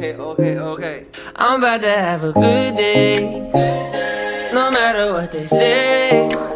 Okay, okay, okay. I'm about to have a good day. No matter what they say.